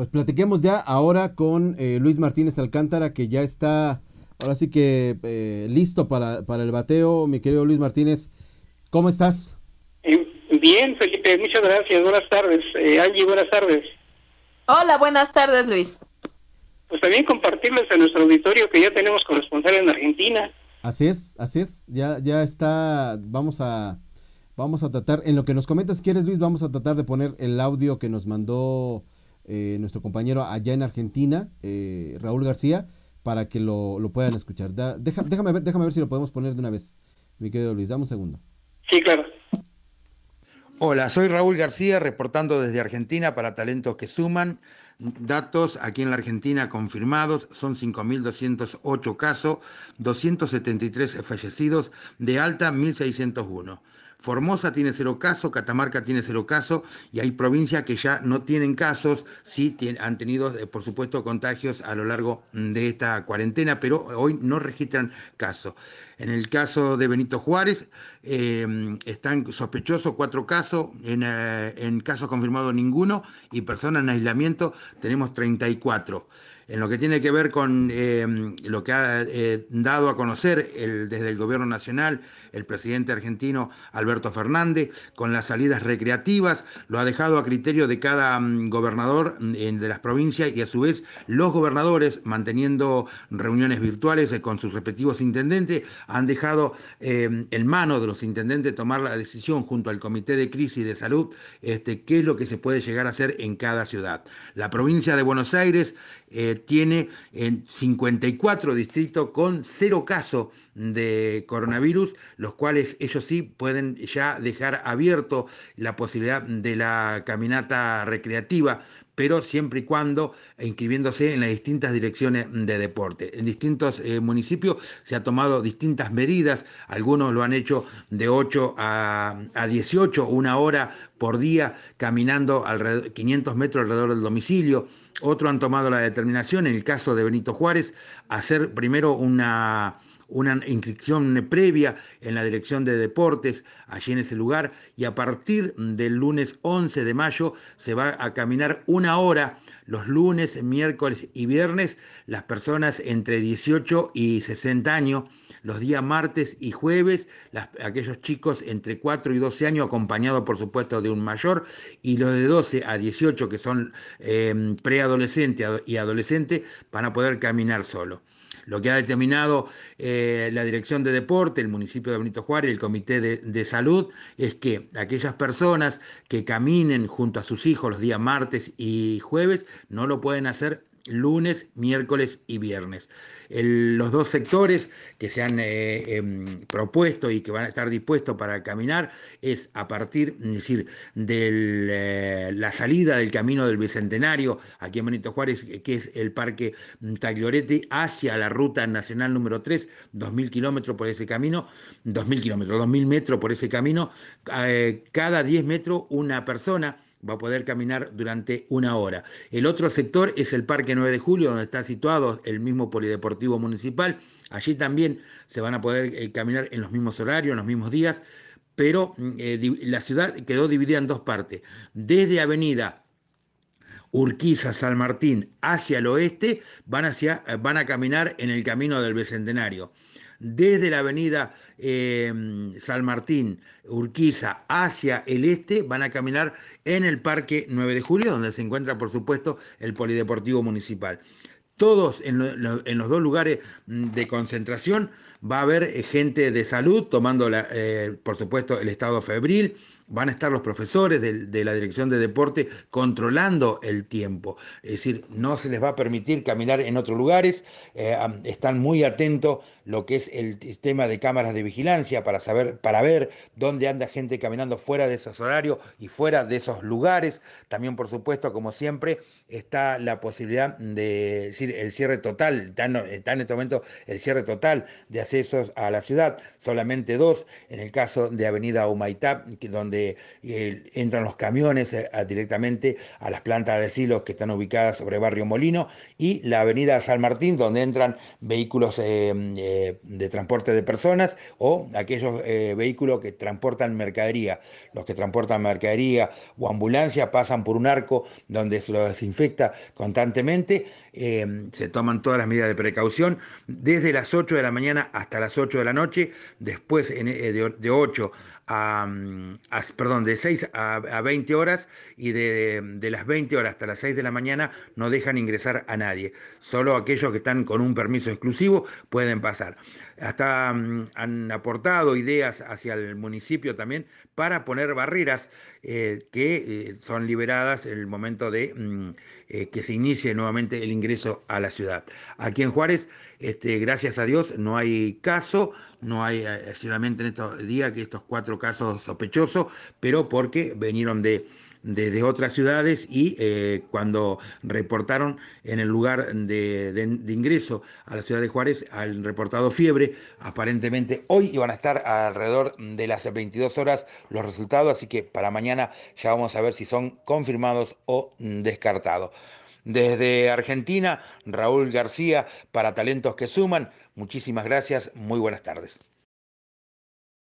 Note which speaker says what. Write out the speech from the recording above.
Speaker 1: pues platiquemos ya ahora con eh, Luis Martínez Alcántara, que ya está, ahora sí que eh, listo para, para el bateo. Mi querido Luis Martínez, ¿cómo estás?
Speaker 2: Bien, Felipe, muchas gracias. Buenas tardes. Eh, Angie, buenas tardes.
Speaker 3: Hola, buenas tardes, Luis.
Speaker 2: Pues también compartirles a nuestro auditorio que ya tenemos corresponsal en Argentina.
Speaker 1: Así es, así es. Ya, ya está. Vamos a, vamos a tratar. En lo que nos comentas, quieres, Luis, vamos a tratar de poner el audio que nos mandó eh, nuestro compañero allá en Argentina, eh, Raúl García, para que lo, lo puedan escuchar. déjame ver, déjame ver si lo podemos poner de una vez, mi querido Luis. Dame un segundo.
Speaker 2: Sí, claro.
Speaker 4: Hola, soy Raúl García, reportando desde Argentina para Talentos que Suman. Datos aquí en la Argentina confirmados, son 5.208 casos, 273 fallecidos, de alta 1.601. Formosa tiene cero casos, Catamarca tiene cero casos y hay provincias que ya no tienen casos, sí han tenido, eh, por supuesto, contagios a lo largo de esta cuarentena, pero hoy no registran casos. En el caso de Benito Juárez, em, están sospechosos cuatro casos, eh, en casos confirmados ninguno, y personas en aislamiento tenemos 34 en lo que tiene que ver con em, lo que ha eh, dado a conocer desde el gobierno nacional el presidente argentino Alberto Fernández, con las salidas recreativas, lo ha dejado a criterio de cada mm, gobernador mm, de las provincias y a su vez los gobernadores, manteniendo reuniones virtuales eh, con sus respectivos intendentes, han dejado en mano de los intendentes tomar la decisión junto al Comité de Crisis de Salud, este, qué es lo que se puede llegar a hacer en cada ciudad. La provincia de Buenos Aires eh, tiene en 54 distritos con cero casos de coronavirus, los cuales ellos sí pueden ya dejar abierto la posibilidad de la caminata recreativa, pero siempre y cuando inscribiéndose en las distintas direcciones de deporte. En distintos eh, municipios se ha tomado distintas medidas, algunos lo han hecho de 8 a, a 18, una hora por día, caminando alrededor, 500 metros alrededor del domicilio. Otros han tomado la determinación, en el caso de Benito Juárez, hacer primero una una inscripción previa en la Dirección de Deportes, allí en ese lugar, y a partir del lunes 11 de mayo se va a caminar una hora los lunes, miércoles y viernes, las personas entre 18 y 60 años, los días martes y jueves, aquellos chicos entre 4 y 12 años, acompañados por supuesto de un mayor, y los de 12 a 18, que son eh, preadolescentes y adolescentes, van a poder caminar solo. Lo que ha determinado eh, la Dirección de Deporte, el municipio de Benito Juárez y el Comité de, de, Salud es que aquellas personas que caminen junto a sus hijos los días martes y jueves no lo pueden hacer lunes, miércoles y viernes. los dos sectores que se han eh, em, propuesto y que van a estar dispuestos para caminar es a partir, decir, de eh, la salida del camino del Bicentenario, aquí en Benito Juárez, que es el Parque Tagliorete, hacia la ruta nacional número 3, 2.000 kilómetros por ese camino, 2.000 kilómetros, 2.000 metros por ese camino, eh, cada 10 metros una persona va a poder caminar durante una hora. El otro sector es el Parque 9 de Julio, donde está situado el mismo Polideportivo Municipal. Allí también se van a poder eh, caminar en los mismos horarios, en los mismos días, pero mm, eh, la ciudad quedó dividida en dos partes. Desde Avenida Urquiza, San Martín, hacia el oeste, van, hacia, eh, van a caminar en el camino del Bicentenario desde la avenida eh, San Martín, Urquiza, hacia el este, van a caminar en el Parque 9 de Julio, donde se encuentra, por supuesto, el Polideportivo Municipal. Todos en, los dos lugares de concentración va a haber eh, gente de salud tomando, eh, por supuesto, el estado febril, van a estar los profesores de, la Dirección de Deporte controlando el tiempo. Es decir, no se les va a permitir caminar en otros lugares, eh, están muy atentos lo que es el sistema de cámaras de vigilancia para saber, para ver dónde anda gente caminando fuera de esos horarios y fuera de esos lugares. También, por supuesto, como siempre, está la posibilidad de decir el cierre total, está, en este momento el cierre total de accesos a la ciudad, solamente dos, en el caso de Avenida Humaitá, donde eh, entran los camiones eh, directamente a las plantas de silos que están ubicadas sobre Barrio Molino y la avenida San Martín, donde entran vehículos de transporte de personas o aquellos vehículos que transportan mercadería. Los que transportan mercadería o ambulancia pasan por un arco donde se lo desinfecta constantemente, se toman todas las medidas de precaución desde las 8 de la mañana hasta las 8 de la noche, después de, de 8 Mm, a, perdón, de 6 a, 20 horas y de, las 20 horas hasta las 6 de la mañana no dejan ingresar a nadie. Solo aquellos que están con un permiso exclusivo pueden pasar. Hasta mm, han aportado ideas hacia el municipio también para poner barreras eh, que eh, son liberadas en el momento de mm, eh, que se inicie nuevamente el ingreso a la ciudad. Aquí en Juárez, este, gracias a Dios, no hay caso, no hay solamente en estos días que estos cuatro casos sospechosos, pero porque vinieron de de, otras ciudades y eh, cuando reportaron en el lugar de, ingreso a la ciudad de Juárez, han reportado fiebre, aparentemente hoy iban a estar alrededor de las 22 horas los resultados, así que para mañana ya vamos a ver si son confirmados o descartados. Desde Argentina, Raúl García, para Talentos que Suman, muchísimas gracias, muy buenas tardes.